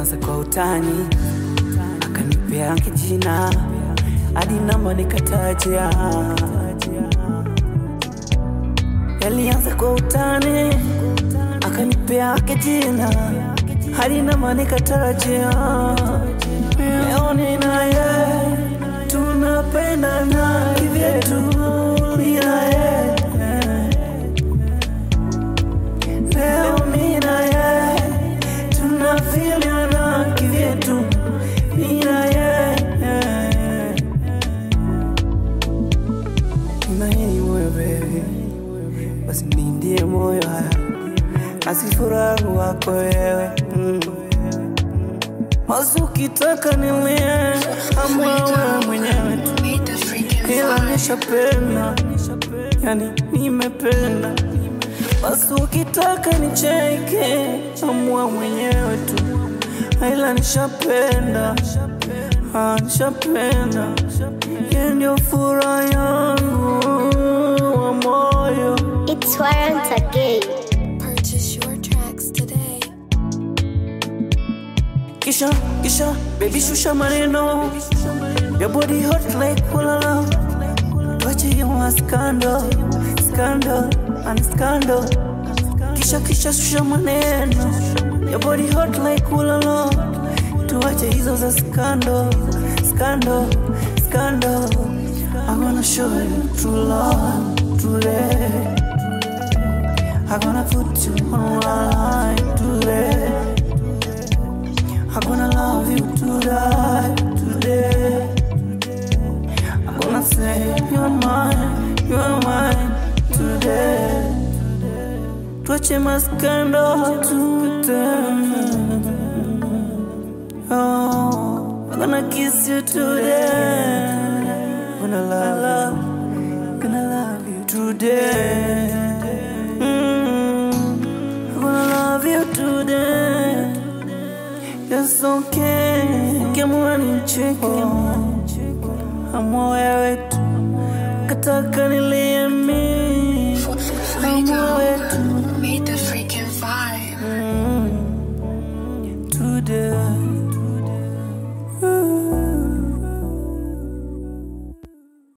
yalianza kwa utani. Akanipea kijina hadi namba nikatajia. Yalianza kwa utani akanipea kijina hadi namba nikatajia. Leo ninaye tunapendana kivyetu tuna basi nindie moyo haya, nasifurahi wako wewe. Mm. Basi ukitaka nilie ama wewe mwenyewe tu, ila nishapenda, yani nimependa. Basi ukitaka nicheke, amua mwenyewe tu, ila nishapenda, ah, nishapenda. Yeye ndio furaha It's Warrant again. Purchase your tracks today. Kisha, kisha, baby shusha maneno Your body hot like kulala Tuache hiyo ma scandal Scandal, and scandal. Kisha, kisha, shusha maneno Your body hot like kulala Tuache hizo za scandal Scandal, scandal. I wanna show you true love today I gonna put you online today I'm gonna love you to die today. I'm gonna say you're mine, you're mine today. Tuache maskando oh, today. Oh, I'm gonna kiss you today. Gonna love, gonna love you today. It's okay, ukiamua nicheke amua wewe tu, kataka nilie